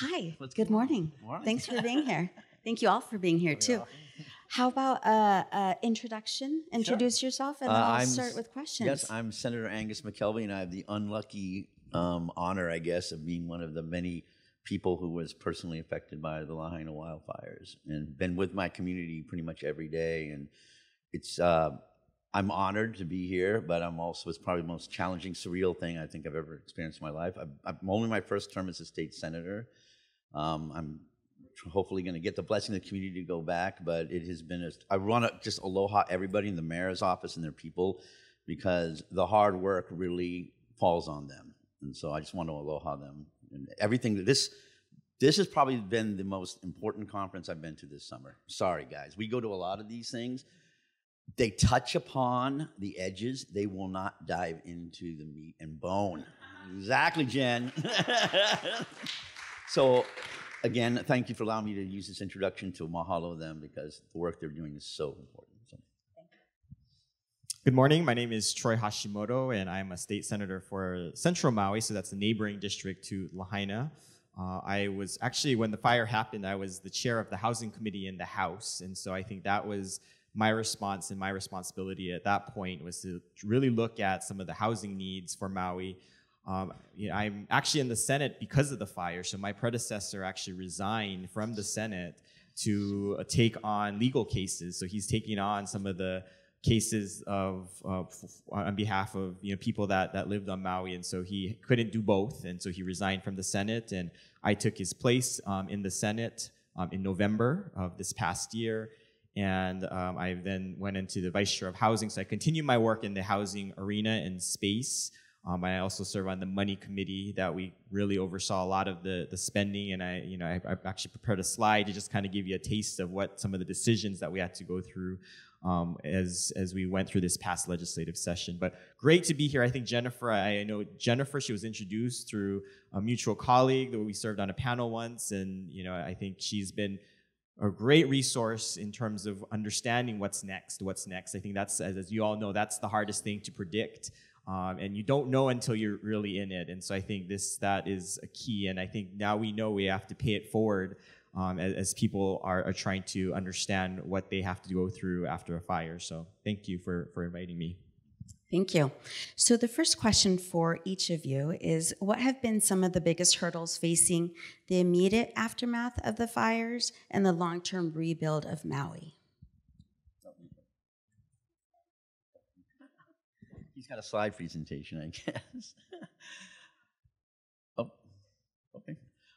Hi. What's Good morning. Morning. Thanks for being here. Thank you all for being here too. How about uh, uh, introduction? Introduce yourself, and then Uh, I'll I'm start with questions. Yes, I'm Senator Angus McKelvey, and I have the unlucky um, honor, I guess, of being one of the many people who was personally affected by the Lahaina wildfires and been with my community pretty much every day. And it's uh, I'm honored to be here, but I'm also it's probably the most challenging, surreal thing I think I've ever experienced in my life. I'm, I'm only my first term as a state senator. Um, I'm hopefully going to get the blessing of the community to go back, but it has been. A, I want to just aloha everybody in the mayor's office and their people because the hard work really falls on them, and so I just want to aloha them and everything. This this has probably been the most important conference I've been to this summer. Sorry, guys, we go to a lot of these things. They touch upon the edges. They will not dive into the meat and bone. Exactly, Jen. so, again, thank you for allowing me to use this introduction to mahalo them because the work they're doing is so important. So, Good morning. My name is Troy Hashimoto, and I'm a state senator for Central Maui, so that's the neighboring district to Lahaina. Uh, I was actually, when the fire happened, I was the chair of the housing committee in the House, and so I think that was my response and my responsibility at that point was to really look at some of the housing needs for Maui. Um, you know, I'm actually in the Senate because of the fire, so my predecessor actually resigned from the Senate to uh, take on legal cases. So he's taking on some of the cases of uh, on behalf of you know people that that lived on Maui, and so he couldn't do both, and so he resigned from the Senate, and I took his place um, in the Senate um, in November of this past year, and um, I then went into the vice chair of housing. So I continue my work in the housing arena and space. Um, I also serve on the money committee that we really oversaw a lot of the, the spending, and I, you know, I, I've actually prepared a slide to just kind of give you a taste of what some of the decisions that we had to go through um, as as we went through this past legislative session. But great to be here. I think Jennifer, I, I know Jennifer. She was introduced through a mutual colleague that we served on a panel once, and you know, I think she's been a great resource in terms of understanding what's next. What's next? I think that's, as, as you all know, that's the hardest thing to predict. Um, and you don't know until you're really in it. And so I think this that is a key. And I think now we know we have to pay it forward um, as, as people are, are trying to understand what they have to go through after a fire. So thank you for for inviting me. Thank you. So, the first question for each of you is What have been some of the biggest hurdles facing the immediate aftermath of the fires and the long term rebuild of Maui? He's got a slide presentation, I guess. oh, okay.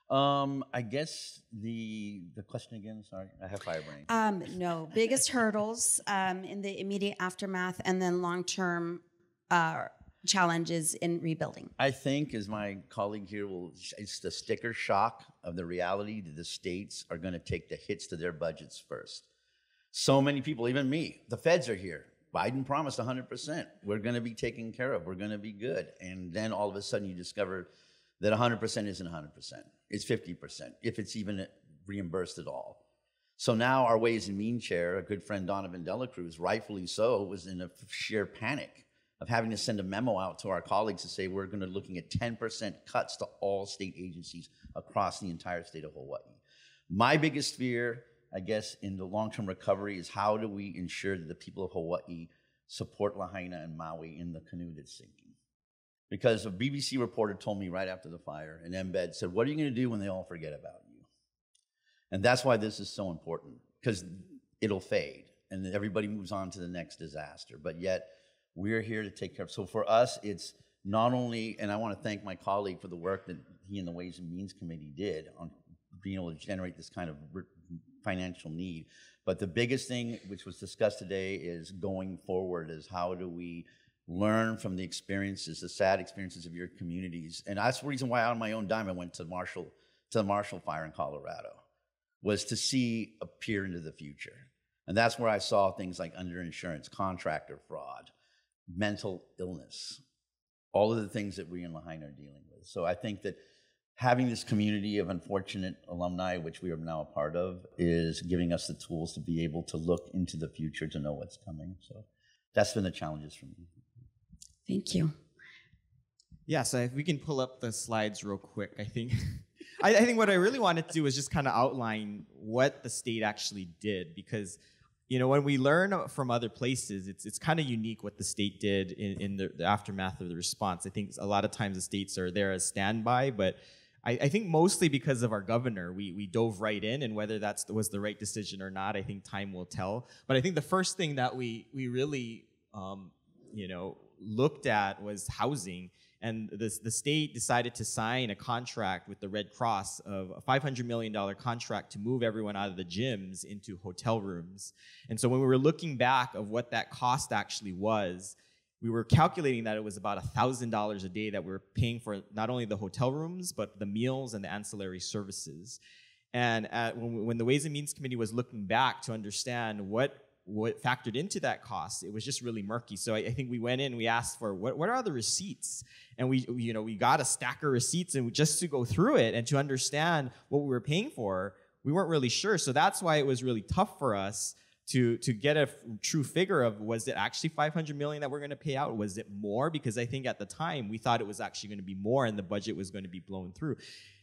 Um, I guess the the question again. Sorry, I have fire brain. Um, no, biggest hurdles um, in the immediate aftermath and then long term uh, challenges in rebuilding. I think, as my colleague here will, it's the sticker shock of the reality that the states are going to take the hits to their budgets first. So many people, even me, the feds are here. Biden promised 100%. We're going to be taken care of. We're going to be good. And then all of a sudden you discover that 100% isn't 100%. It's 50%, if it's even reimbursed at all. So now our Ways and Means chair, a good friend Donovan Dela Cruz, rightfully so, was in a sheer panic of having to send a memo out to our colleagues to say we're going to be looking at 10% cuts to all state agencies across the entire state of Hawaii. My biggest fear, I guess, in the long-term recovery is how do we ensure that the people of Hawaii support Lahaina and Maui in the canoe that's sinking? Because a BBC reporter told me right after the fire, and Embed said, "What are you going to do when they all forget about you?" And that's why this is so important because it'll fade, and everybody moves on to the next disaster. But yet, we're here to take care of. So for us, it's not only, and I want to thank my colleague for the work that he and the Ways and Means Committee did on being able to generate this kind of financial need. But the biggest thing, which was discussed today, is going forward. Is how do we learn from the experiences, the sad experiences of your communities? And that's the reason why, on my own dime, I went to Marshall to the Marshall Fire in Colorado, was to see a peer into the future. And that's where I saw things like underinsurance, contractor fraud, mental illness, all of the things that we in Lahaina are dealing with. So I think that having this community of unfortunate alumni, which we are now a part of, is giving us the tools to be able to look into the future to know what's coming. So that's been the challenges for me. Thank you. Yeah, so if we can pull up the slides real quick, I think I, I think what I really wanted to do was just kind of outline what the state actually did because you know when we learn from other places it's it's kind of unique what the state did in, in the, the, aftermath of the response i think a lot of times the states are there as standby but I, I, think mostly because of our governor. We, we dove right in and whether that was the right decision or not i think time will tell. But i think the first thing that we we really um, you know looked at was housing. And the, the state decided to sign a contract with the Red Cross of a $500 million contract to move everyone out of the gyms into hotel rooms. And so when we were looking back of what that cost actually was, we were calculating that it was about $1,000 a day that we were paying for not only the hotel rooms, but the meals and the ancillary services. And at, when, when the Ways and Means Committee was looking back to understand what what factored into that cost, it was just really murky. So I, I, think we went in, we asked for what, what are the receipts, and we you know we got a stack of receipts, and just to go through it and to understand what we were paying for, we weren't really sure. So that's why it was really tough for us to to get a f- true figure of was it actually 500 million that we're going to pay out? Was it more? Because I think at the time we thought it was actually going to be more, and the budget was going to be blown through.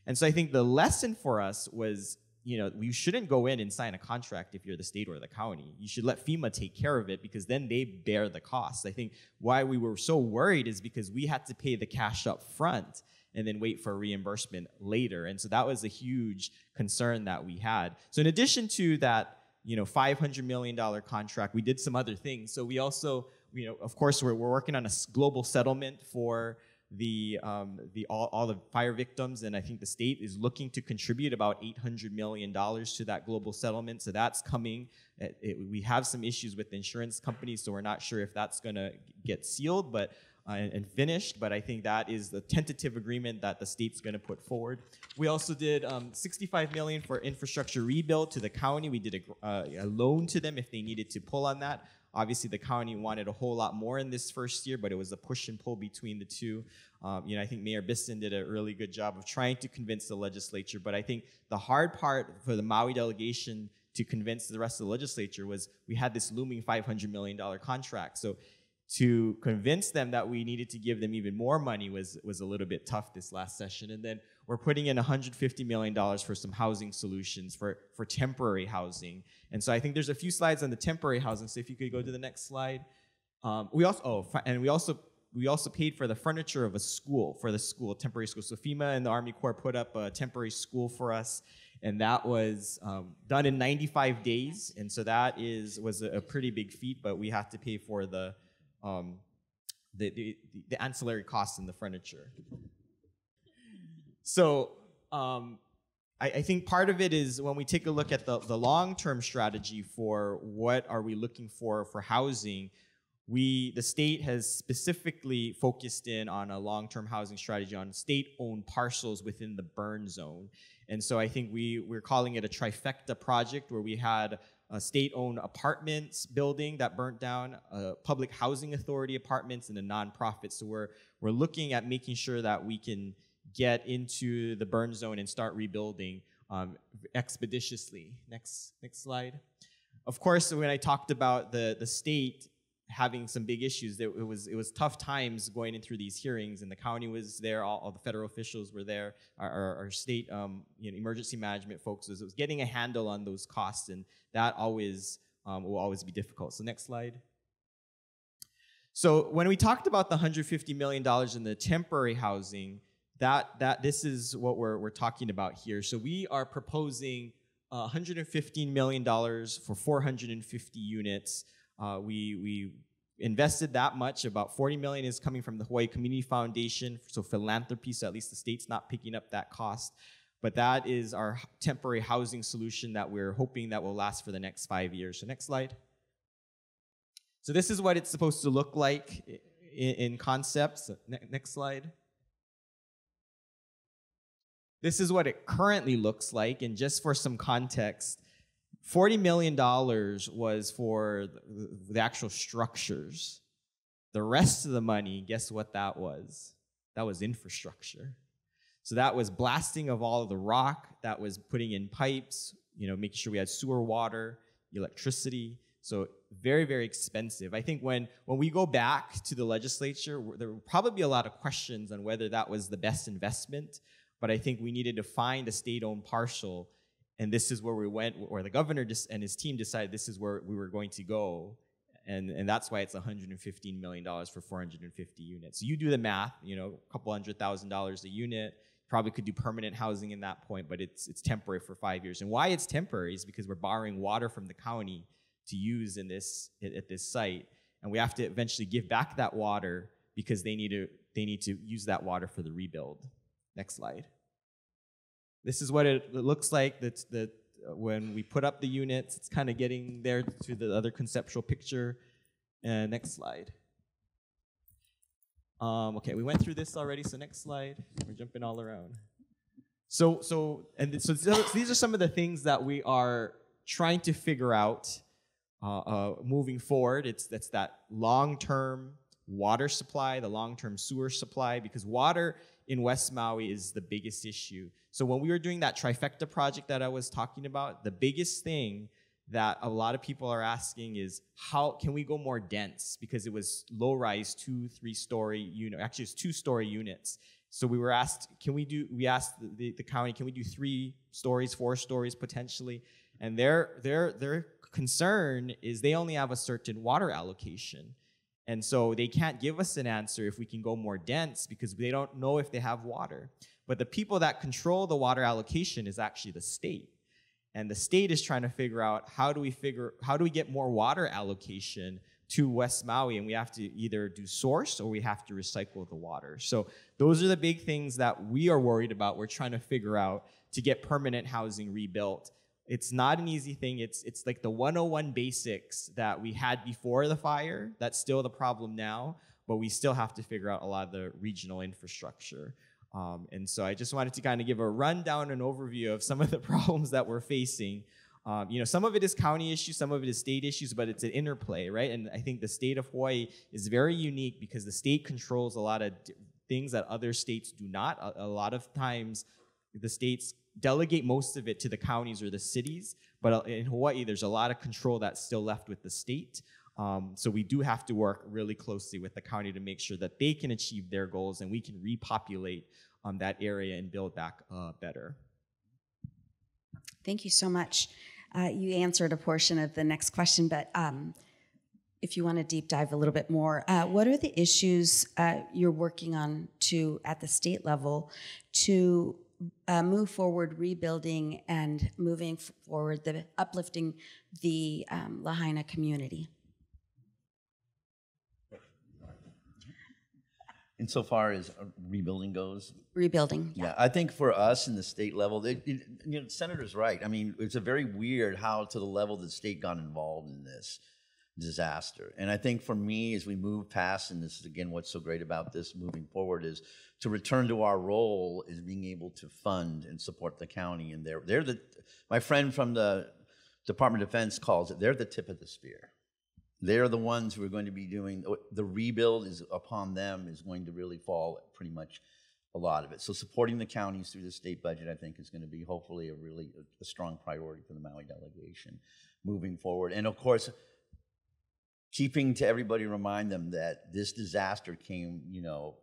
And so I think the lesson for us was you know, you shouldn't go in and sign a contract if you're the state or the county. You should let FEMA take care of it because then they bear the costs. I think why we were so worried is because we had to pay the cash up front and then wait for reimbursement later. And so that was a huge concern that we had. So in addition to that, you know, $500 million contract, we did some other things. So we also, you know, of course, we're, we're working on a global settlement for the um, the all, all the fire victims, and I think the state is looking to contribute about 800 million dollars to that global settlement. So that's coming. It, it, we have some issues with insurance companies, so we're not sure if that's going to get sealed, but. Uh, and, finished, but I think that is the tentative agreement that the state's going to put forward. We also did um, 65 million for infrastructure rebuild to the county. We did a, uh, a loan to them if they needed to pull on that. Obviously, the county wanted a whole lot more in this first year, but it was a push and pull between the two. Um, you know, I think Mayor Bissen did a really good job of trying to convince the legislature, but I think the hard part for the Maui delegation to convince the rest of the legislature was we had this looming $500 million contract. So to convince them that we needed to give them even more money was, was a little bit tough this last session. And then we're putting in $150 million for some housing solutions, for, for temporary housing. And so I think there's a few slides on the temporary housing. So if you could go to the next slide. Um, we also, oh, and we also, we also paid for the furniture of a school, for the school, temporary school. So FEMA and the Army Corps put up a temporary school for us and that was um, done in 95 days and so that is was a, a, pretty big feat but we had to pay for the um, the, the, the ancillary costs in the furniture. So um, I, I, think part of it is when we take a look at the, the long-term strategy for what are we looking for for housing, we the state has specifically focused in on a long-term housing strategy on state-owned parcels within the burn zone. And so I think we, we're calling it a trifecta project where we had a state-owned apartments building that burnt down, public housing authority apartments, and a nonprofit. So we're we're looking at making sure that we can get into the burn zone and start rebuilding um, expeditiously. Next next slide. Of course, when I talked about the the state having some big issues. It, it, was it was tough times going in through these hearings, and the county was there. All, all the federal officials were there. Our, our, our state um, you know, emergency management folks was, was getting a handle on those costs, and that always um, will always be difficult. So next slide. So when we talked about the 150 million dollars in the temporary housing, that that this is what we're we're talking about here. So we are proposing. Uh, 115 million dollars for 450 units uh, we we invested that much. About 40 million is coming from the Hawaii Community Foundation, so philanthropy. So at least the state's not picking up that cost. But that is our temporary housing solution that we're hoping that will last for the next five years. So next slide. So this is what it's supposed to look like in, in concept. So ne- next slide. This is what it currently looks like, and just for some context, $40 million was for the actual structures. The rest of the money, guess what that was? That was infrastructure. So that was blasting of all of the rock, that was putting in pipes, you know, making sure we had sewer water, electricity. So very, very expensive. I think when, when we go back to the legislature, there will probably be a lot of questions on whether that was the best investment but I think we needed to find a state-owned parcel, and this is where we went, where the governor just and his team decided this is where we were going to go, and and that's why it's 115 million dollars for 450 units. So you do the math, you know, a couple hundred thousand dollars a unit. Probably could do permanent housing in that point, but it's it's temporary for five years. And why it's temporary is because we're borrowing water from the county to use in this at this site, and we have to eventually give back that water because they need to they need to use that water for the rebuild. Next slide. This is what it looks like that, that uh, when we put up the units, it's kind of getting there to the other conceptual picture. Uh, next slide. Um, okay, we went through this already, so next slide. We're jumping all around. So, so, and so these are some of the things that we are trying to figure out uh, uh, moving forward. It's that's that long-term water supply, the long-term sewer supply, because water in West Maui is the biggest issue. So when we were doing that trifecta project that I was talking about, the biggest thing that a lot of people are asking is how can we go more dense? Because it was low rise two three story unit actually it's two story units. So we were asked can we do we asked the, the, the, county can we do three stories four stories potentially? And their their their concern is they only have a certain water allocation and so they can't give us an answer if we can go more dense because they don't know if they have water. But the people that control the water allocation is actually the state. And the state is trying to figure out how do we figure how do we get more water allocation to West Maui and we have to either do source or we have to recycle the water. So those are the big things that we are worried about. We're trying to figure out to get permanent housing rebuilt it's not an easy thing. It's it's like the 101 basics that we had before the fire. That's still the problem now, but we still have to figure out a lot of the regional infrastructure. Um, and so I just wanted to kind of give a rundown and overview of some of the problems that we're facing. Um, you know, some of it is county issues, some of it is state issues, but it's an interplay, right? And I think the state of Hawaii is very unique because the state controls a lot of things that other states do not. A, a lot of times, the states delegate most of it to the counties or the cities, but uh, in Hawaii, there's a lot of control that's still left with the state. Um, so we do have to work really closely with the county to make sure that they can achieve their goals and we can repopulate um, that area and build back uh, better. Thank you so much. Uh, you answered a portion of the next question, but um, if you want to deep dive a little bit more, uh, what are the issues uh, you're working on to at the state level to uh, move forward rebuilding and moving forward the uplifting the um, Lahaina community. Insofar as uh, rebuilding goes, rebuilding. Yeah. yeah. I think for us in the state level, it, it, you know, Senator's right. I mean, it's a very weird how to the level the state got involved in this disaster. And I think for me, as we move past, and this is again what's so great about this moving forward, is to return to our role is being able to fund and support the county. And they're, they're the, my friend from the Department of Defense calls it, they're the tip of the spear. They're the ones who are going to be doing, the rebuild is upon them, is going to really fall pretty much a lot of it. So supporting the counties through the state budget, I think, is going to be hopefully a really a strong priority for the Maui delegation moving forward. And of course, keeping to everybody remind them that this disaster came, you know,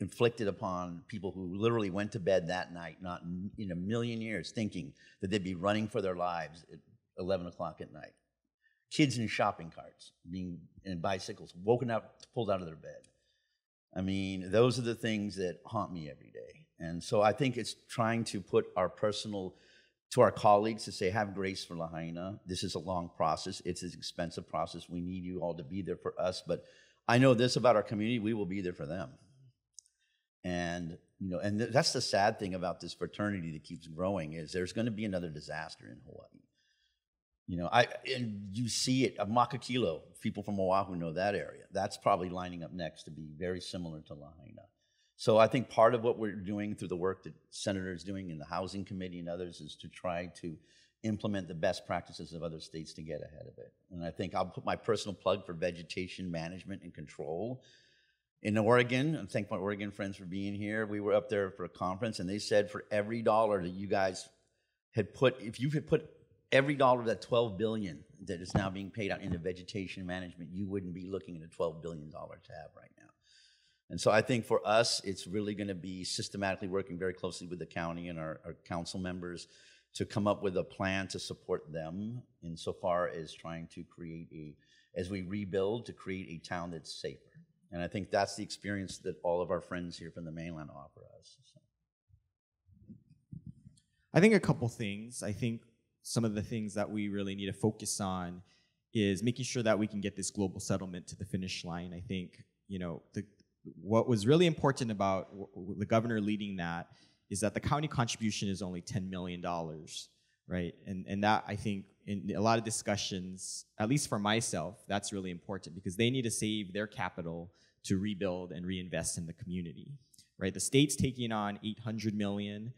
inflicted upon people who literally went to bed that night, not in a million years, thinking that they'd be running for their lives at 11 o'clock at night. Kids in shopping carts, being in bicycles, woken up, pulled out of their bed. I mean, those are the things that haunt me every day. And so I think it's trying to put our personal to our colleagues to say, have grace for Lahaina. This is a long process. It's an expensive process. We need you all to be there for us. But I know this about our community, we will be there for them. And, you know, and th- that's the sad thing about this fraternity that keeps growing is there's going to be another disaster in Hawaii. You know, I and you see it. Uh, Makakilo, people from Oahu know that area. That's probably lining up next to be very similar to Lahaina. So I think part of what we're doing through the work that Senator is doing in the Housing Committee and others is to try to implement the best practices of other states to get ahead of it. And I think I'll put my personal plug for vegetation management and control. In Oregon, and thank my Oregon friends for being here. We were up there for a conference, and they said for every dollar that you guys had put, if you had put every dollar of that 12 billion that is now being paid out into vegetation management, you wouldn't be looking at a 12 billion dollar tab right now. And so I think for us, it's really going to be systematically working very closely with the county and our, our council members to come up with a plan to support them insofar as trying to create a, as we rebuild, to create a town that's safer. And I think that's the experience that all of our friends here from the mainland offer us. So. I think a couple things. I think some of the things that we really need to focus on is making sure that we can get this global settlement to the finish line. I think, you know, the, what was really important about the governor leading that is that the county contribution is only $10 million, right? And, and that, I think, in a lot of discussions, at least for myself, that's really important because they need to save their capital to rebuild and reinvest in the community, right? The state's taking on 800 million,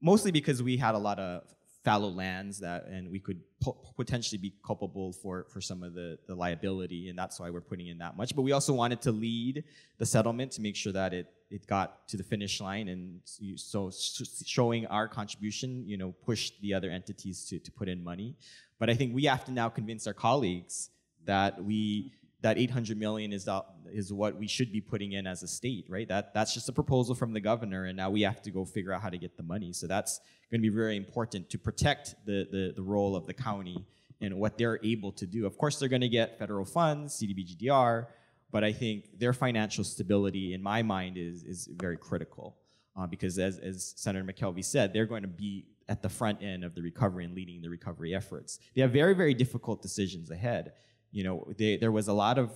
mostly because we had a lot of fallow lands that and we could po- potentially be culpable for for some of the the liability and that's why we're putting in that much. But we also wanted to lead the settlement to make sure that it it got to the finish line and so showing our contribution you know pushed the other entities to to put in money. But i think we have to now convince our colleagues that we that 800 million is the, is what we should be putting in as a state, right? That that's just a proposal from the governor, and now we have to go figure out how to get the money. So that's going to be very important to protect the, the the role of the county and what they're able to do. Of course, they're going to get federal funds, CDBGDR, but I think their financial stability, in my mind, is is very critical uh, because as as Senator McKelvey said, they're going to be at the front end of the recovery and leading the recovery efforts. They have very very difficult decisions ahead you know, they, there was a lot of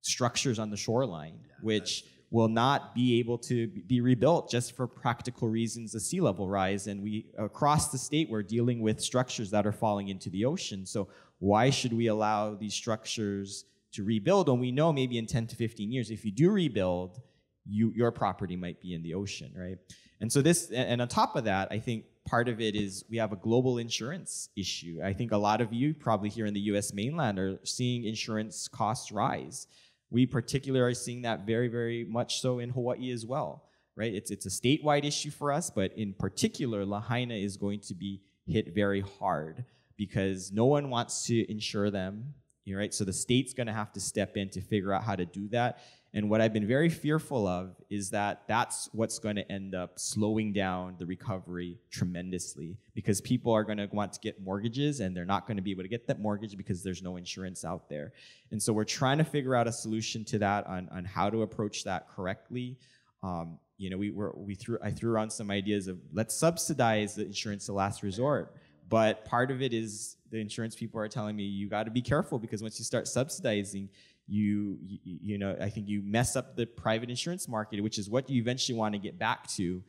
structures on the shoreline yeah, which will not be able to be rebuilt just for practical reasons the sea level rise and we across the state we're dealing with structures that are falling into the ocean. So why should we allow these structures to rebuild when we know maybe in 10 to 15 years if you do rebuild you, your property might be in the ocean right? And so this and on top of that i think part of it is we have a global insurance issue. I think a lot of you, probably here in the US mainland, are seeing insurance costs rise. We particularly are seeing that very, very much so in Hawaii as well, right? It's, it's a statewide issue for us, but in particular, Lahaina is going to be hit very hard because no one wants to insure them, right? So the state's going to have to step in to figure out how to do that. And what I've been very fearful of is that that's what's going to end up slowing down the recovery tremendously because people are going to want to get mortgages and they're not going to be able to get that mortgage because there's no insurance out there. And so we're trying to figure out a solution to that on, on how to approach that correctly. Um, you know, we were we threw I threw around some ideas of let's subsidize the insurance to last resort. But part of it is the insurance people are telling me you got to be careful because once you start subsidizing, you, you, you know i think you mess up the private insurance market which is what you eventually want to get back to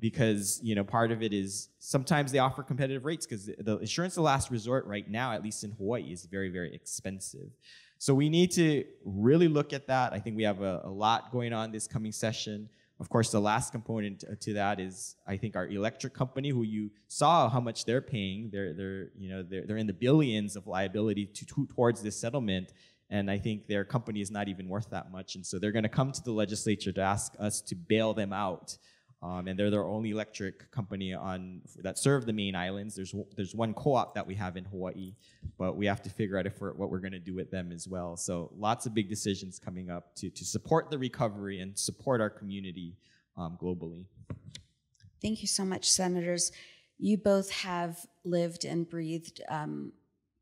because you know part of it is sometimes they offer competitive rates because the insurance the last resort right now at least in hawaii is very very expensive. So we need to really look at that. I think we have a, a lot going on this coming session. Of course the last component to that is i think our electric company who you saw how much they're paying. They're, they're you know they're, they're in the billions of liability to, to, towards this settlement and I think their company is not even worth that much. And so they're going to come to the legislature to ask us to bail them out. Um, and they're their only electric company on that serve the main islands. There's there's one co-op that we have in Hawaii, but we have to figure out if we're, what we're going to do with them as well. So lots of big decisions coming up to to support the recovery and support our community um, globally. Thank you so much, senators. You both have lived and breathed um,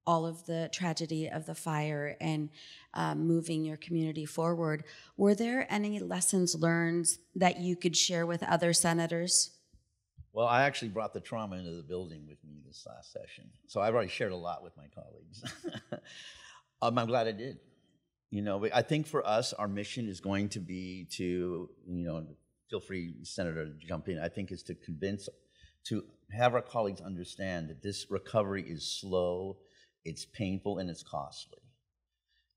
all of the tragedy of the fire and um, moving your community forward. Were there any lessons learned that you could share with other senators? Well, I actually brought the trauma into the building with me this last session. So I've already shared a lot with my colleagues. um, I'm glad I did. You know, I think for us, our mission is going to be to, you know, feel free, Senator, to jump in. I think is to convince, to have our colleagues understand that this recovery is slow it's painful and it's costly.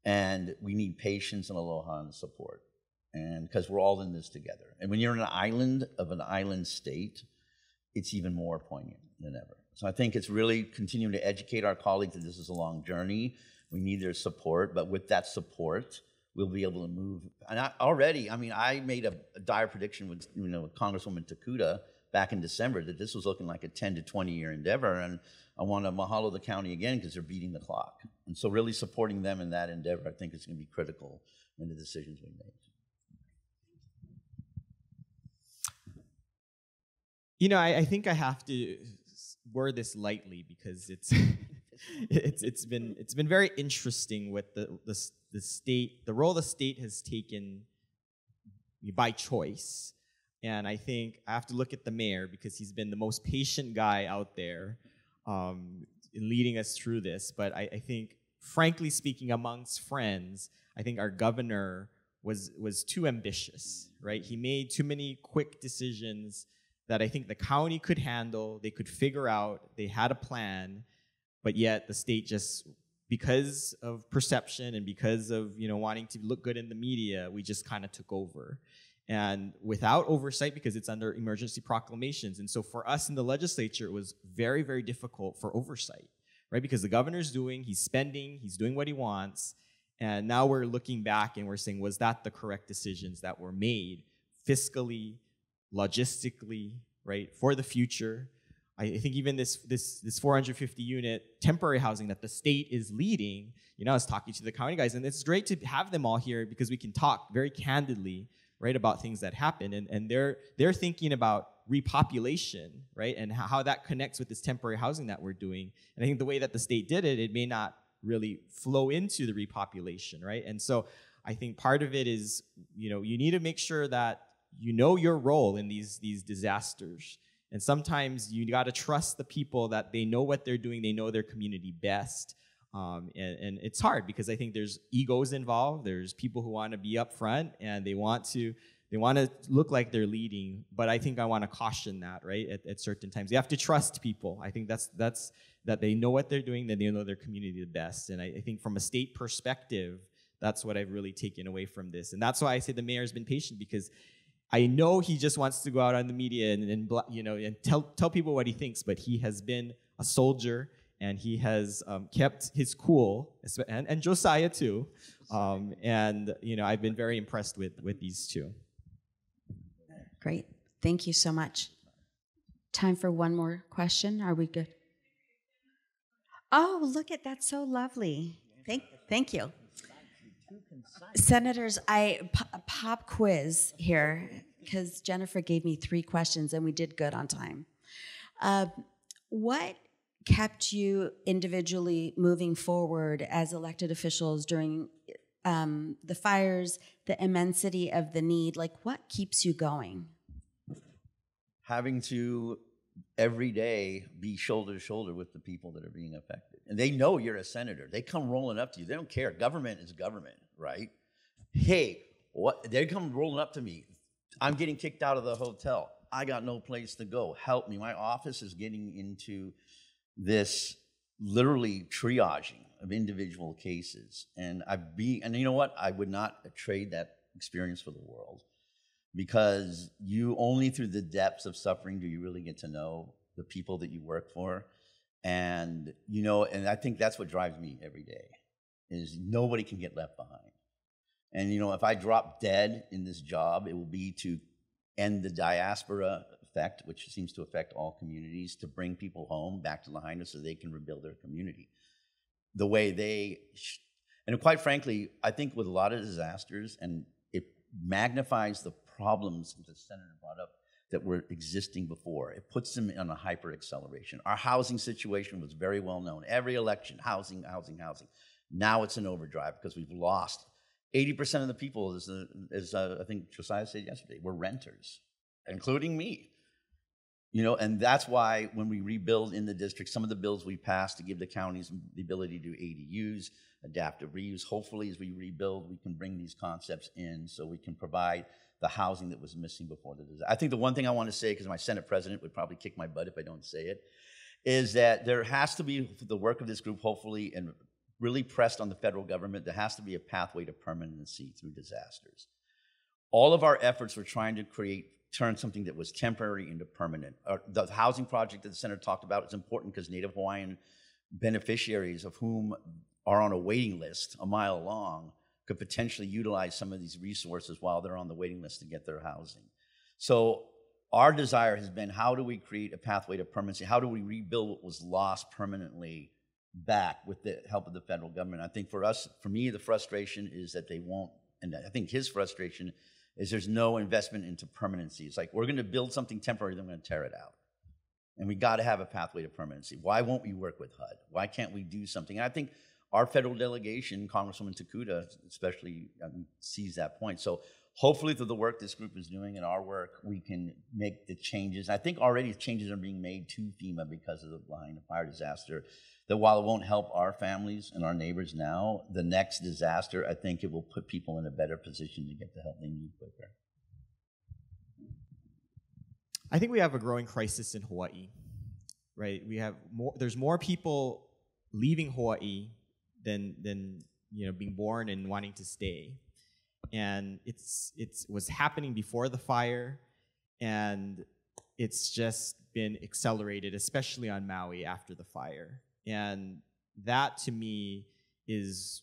And we need patience and aloha and support. And because we're all in this together. And when you're in an island of an island state, it's even more poignant than ever. So I think it's really continuing to educate our colleagues that this is a long journey. We need their support, but with that support, we'll be able to move. And I, already, I mean, I made a, a, dire prediction with you know Congresswoman Tokuda back in December that this was looking like a 10 to 20 year endeavor. And I want to mahalo the county again because they're beating the clock. And so, really supporting them in that endeavor, I think, is going to be critical in the decisions we make. You know, I, I think I have to word this lightly because it's it's it's been it's been very interesting with the, the the state the role the state has taken by choice and I think I have to look at the mayor because he's been the most patient guy out there um, leading us through this. But I, I, think, frankly speaking, amongst friends, I think our governor was was too ambitious, right? He made too many quick decisions that I think the county could handle. They could figure out. They had a plan, but yet the state just because of perception and because of you know wanting to look good in the media, we just kind of took over and without oversight because it's under emergency proclamations. And so for us in the legislature, it was very, very difficult for oversight, right? Because the governor's doing, he's spending, he's doing what he wants. And now we're looking back and we're saying, was that the correct decisions that were made fiscally, logistically, right, for the future? I think even this this this 450 unit temporary housing that the state is leading, you know, I was talking to the county guys, and it's great to have them all here because we can talk very candidly right, about things that happen. And, and they're, they're thinking about repopulation, right, and how, that connects with this temporary housing that we're doing. And I think the way that the state did it, it may not really flow into the repopulation, right? And so I think part of it is, you know, you need to make sure that you know your role in these, these disasters. And sometimes you got to trust the people that they know what they're doing, they know their community best. Um, and, and, it's hard because I think there's egos involved. There's people who want to be up front and they want to they want to look like they're leading. But I think I want to caution that right at, at, certain times. You have to trust people. I think that's that's that they know what they're doing, that they know their community the best. And I, I think from a state perspective, that's what I've really taken away from this. And that's why I say the mayor's been patient because I know he just wants to go out on the media and, and you know and tell tell people what he thinks, but he has been a soldier and he has um, kept his cool, and, and Josiah too. Um, and you know, I've been very impressed with with these two. Great, thank you so much. Time for one more question. Are we good? Oh, look at that! So lovely. Thank, thank you. Senators, I pop quiz here because Jennifer gave me three questions and we did good on time. Uh, what kept you individually moving forward as elected officials during um, the fires, the immensity of the need? Like, what keeps you going? Having to every day be shoulder to shoulder with the people that are being affected. And they know you're a senator. They come rolling up to you. They don't care. Government is government, right? Hey, what they come rolling up to me. I'm getting kicked out of the hotel. I got no place to go. Help me. My office is getting into this literally triaging of individual cases. And I be and you know what? I would not trade that experience for the world because you only through the depths of suffering do you really get to know the people that you work for. And you know, and I think that's what drives me every day is nobody can get left behind. And you know, if I drop dead in this job, it will be to end the diaspora effect, which seems to affect all communities, to bring people home back to Lahaina so they can rebuild their community. The way they, and quite frankly, I think with a lot of disasters, and it magnifies the problems that the senator brought up that were existing before. It puts them on a hyper acceleration. Our housing situation was very well known. Every election, housing, housing, housing. Now it's an overdrive because we've lost 80% of the people, as, as uh, I think Josiah said yesterday, were renters, including me. You know, and that's why when we rebuild in the district, some of the bills we passed to give the counties the ability to do ADUs, adaptive reuse. Hopefully, as we rebuild, we can bring these concepts in so we can provide the housing that was missing before the disaster. I think the one thing I want to say, because my Senate president would probably kick my butt if I don't say it, is that there has to be the work of this group, hopefully, and really pressed on the federal government. There has to be a pathway to permanency through disasters. All of our efforts were trying to create turn something that was temporary into permanent. Uh, the housing project that the senator talked about is important because Native Hawaiian beneficiaries, of whom are on a waiting list a mile long, could potentially utilize some of these resources while they're on the waiting list to get their housing. So our desire has been how do we create a pathway to permanency? How do we rebuild what was lost permanently back with the help of the federal government? I think for us, for me, the frustration is that they won't, and I think his frustration is there's no investment into permanency. It's like we're going to build something temporary, then we're going to tear it out. And we got to have a pathway to permanency. Why won't we work with HUD? Why can't we do something? And I think our federal delegation, Congresswoman Tokuda, especially, um, sees that point. So hopefully through the work this group is doing and our work, we can make the changes. I think already changes are being made to FEMA because of the Lahaina fire disaster. That while it won't help our families and our neighbors now, the next disaster, I think it will put people in a better position to get the help they need quicker. I think we have a growing crisis in Hawaii, right? We have more. There's more people leaving Hawaii than than you know being born and wanting to stay, and it's it's was happening before the fire, and it's just been accelerated, especially on Maui after the fire, and that to me is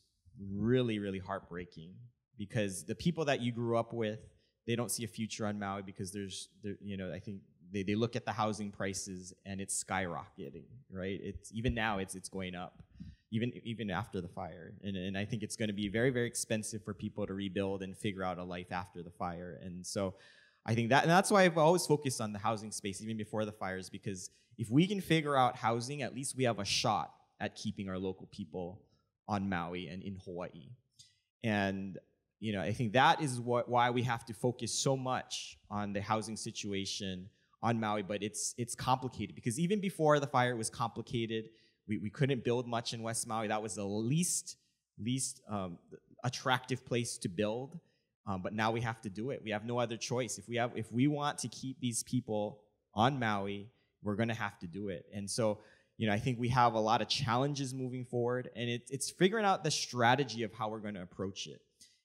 really really heartbreaking because the people that you grew up with they don't see a future on Maui because there's, there, you know, I think they, they look at the housing prices and it's skyrocketing, right? It's even now it's it's going up, even even after the fire, and and I think it's going to be very very expensive for people to rebuild and figure out a life after the fire, and so. I think that, and that's why I've always focused on the housing space even before the fires, because if we can figure out housing, at least we have a shot at keeping our local people on Maui and in Hawaii. And you know, I think that is what, why we have to focus so much on the housing situation on Maui, but it's it's complicated because even before the fire, it was complicated. We, we couldn't build much in West Maui. That was the least least um, attractive place to build. Um, but now we have to do it. We have no other choice. If we have if we want to keep these people on Maui, we're going to have to do it. And so, you know, I think we have a lot of challenges moving forward, and it, it's figuring out the strategy of how we're going to approach it.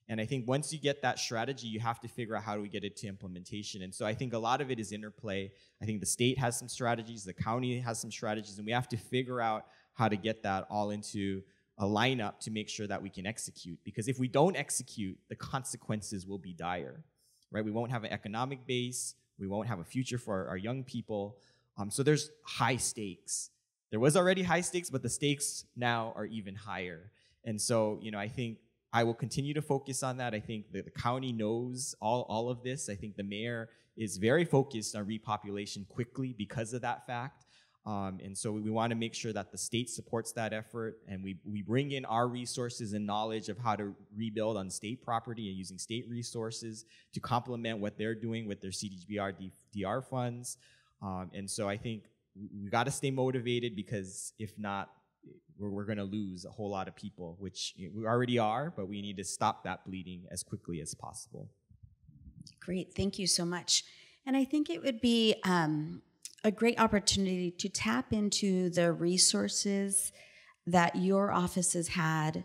And I think once you get that strategy, you have to figure out how do we get it to implementation. And so I think a lot of it is interplay. I think the state has some strategies, the county has some strategies, and we have to figure out how to get that all into a lineup to make sure that we can execute. Because if we don't execute, the consequences will be dire, right? We won't have an economic base, we won't have a future for our, our young people. Um, so there's high stakes. There was already high stakes, but the stakes now are even higher. And so, you know, I think I will continue to focus on that. I think the, the county knows all, all of this. I think the mayor is very focused on repopulation quickly because of that fact. Um, and so we, we want to make sure that the state supports that effort and we, we bring in our resources and knowledge of how to rebuild on state property and using state resources to complement what they're doing with their CDBG DR funds. Um, and so I think we got to stay motivated because if not, we're, we're going to lose a whole lot of people, which we already are, but we need to stop that bleeding as quickly as possible. Great, thank you so much. And I think it would be um, a great opportunity to tap into the resources that your offices had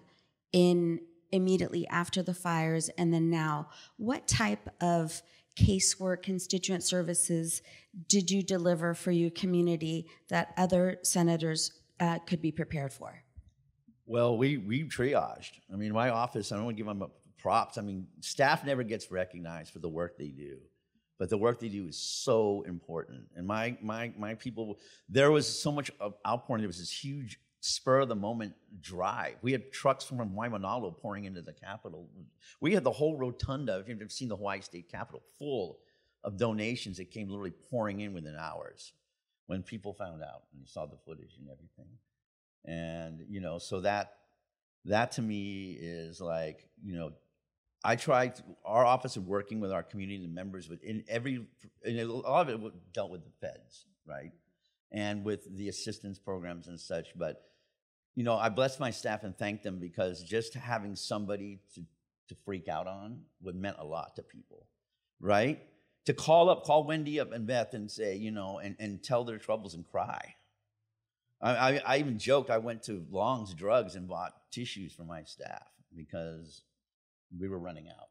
in immediately after the fires and then now. What type of casework, constituent services did you deliver for your community that other senators uh, could be prepared for? Well, we we triaged. I mean, my office. I don't want to give them props. I mean, staff never gets recognized for the work they do, but the work they do is so important. And my my my people, there was so much outpouring. There was this huge spur of the moment drive. We had trucks from Waimanalo pouring into the Capitol. We had the whole rotunda. If you've seen the Hawaii State Capitol, full of donations that came literally pouring in within hours when people found out and saw the footage and everything. And, you know, so that that to me is like, you know, I tried our office of working with our community members with in every in a lot of it dealt with the feds, right? And with the assistance programs and such. But you know, I blessed my staff and thank them because just having somebody to to freak out on would meant a lot to people, right? to call up, call Wendy up and Beth and say, you know, and, and tell their troubles and cry. I, I, I even joked I went to Long's Drugs and bought tissues for my staff because we were running out.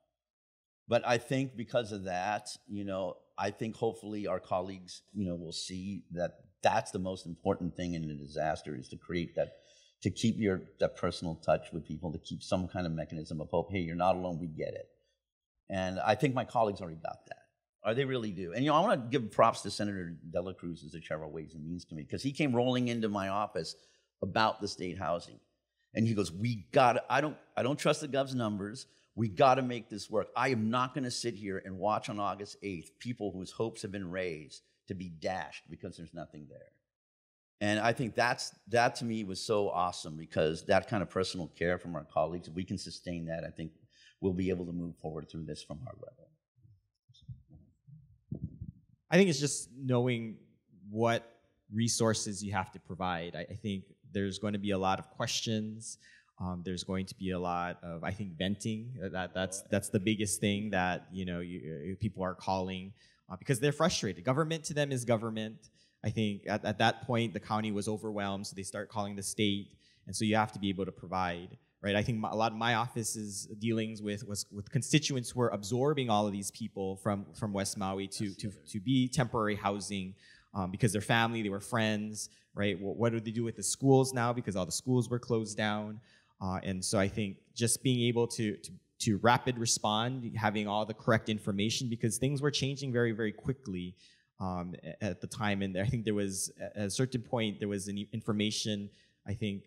But I think because of that, you know, I think hopefully our colleagues, you know, will see that that's the most important thing in a disaster is to create that, to keep your that personal touch with people, to keep some kind of mechanism of hope. Hey, you're not alone. We get it. And I think my colleagues already got that. Or they really do. And you know, I want to give props to Senator Dela Cruz as the chair of Ways and Means Committee because he came rolling into my office about the state housing. And he goes, "We got. I don't. I don't trust the gov's numbers. We got to make this work. I am not going to sit here and watch on August 8th people whose hopes have been raised to be dashed because there's nothing there. And I think that's that to me was so awesome because that kind of personal care from our colleagues, if we can sustain that, I think we'll be able to move forward through this from our level. I think it's just knowing what resources you have to provide. I, I think there's going to be a lot of questions. Um, there's going to be a lot of, I think, venting. That that's that's the biggest thing that you know you, people are calling uh, because they're frustrated. Government to them is government. I think at, at that point the county was overwhelmed, so they start calling the state, and so you have to be able to provide right? I think my, a lot of my office's dealings with was with constituents were absorbing all of these people from from West Maui to to to be temporary housing um, because their family, they were friends, right? What, what, do they do with the schools now because all the schools were closed down? Uh, and so I think just being able to, to to rapid respond, having all the correct information because things were changing very very quickly. Um, at the time, and I think there was at a certain point there was an information I think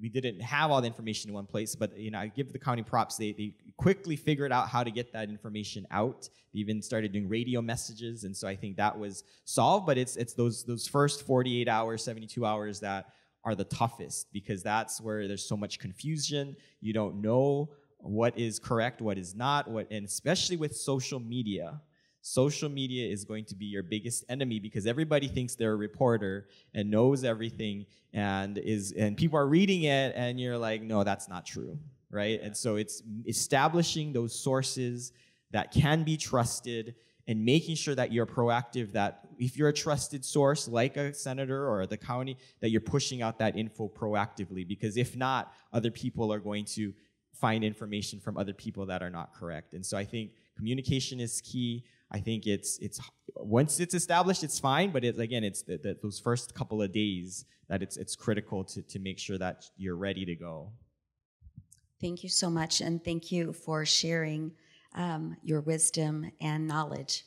we didn't have all the information in one place, but you know, I give the county props. They, they quickly figured out how to get that information out. They even started doing radio messages, and so I think that was solved. But it's it's those those first 48 hours, 72 hours that are the toughest because that's where there's so much confusion. You don't know what is correct, what is not, what, and especially with social media. Social media is going to be your biggest enemy because everybody thinks they're a reporter and knows everything and is and people are reading it and you're like no that's not true right? And so it's establishing those sources that can be trusted and making sure that you're proactive that if you're a trusted source like a senator or the county that you're pushing out that info proactively because if not other people are going to find information from other people that are not correct and so i think communication is key I think it's it's once it's established, it's fine. But again, it's the, the, those first couple of days that it's it's critical to to make sure that you're ready to go. Thank you so much, and thank you for sharing um, your wisdom and knowledge.